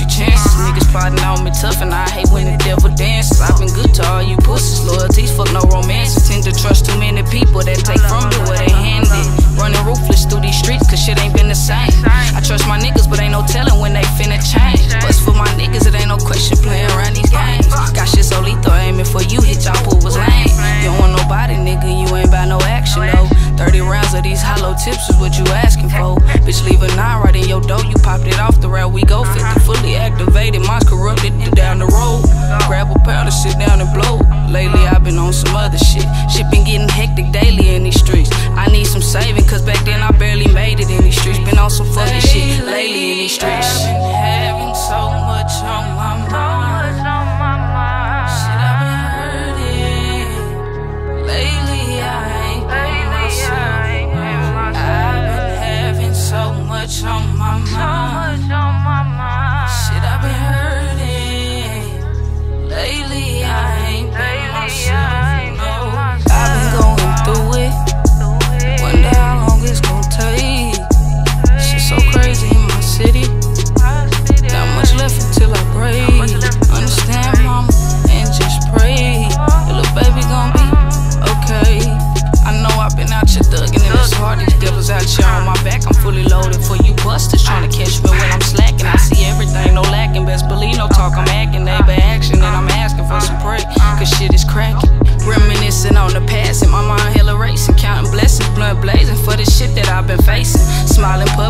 you chances. Niggas plotting on me tough, and I hate when the devil dances. I've been good to all you pussies, loyalties, fuck no romances. Tend to trust too many people that take from me what they handed. Running ruthless through these streets, cause shit ain't been the same. I trust my niggas, but ain't no telling when they finna change. Bust for my niggas, it ain't no question playing around these games. Got shit so lethal, aiming for you, hit y'all pool was lame. You don't want nobody, nigga, you ain't by no action, though. 30 rounds of these hollow tips is what you asking for. Bitch, leave a nine right in your door. On shit lately in these streets. smiling, put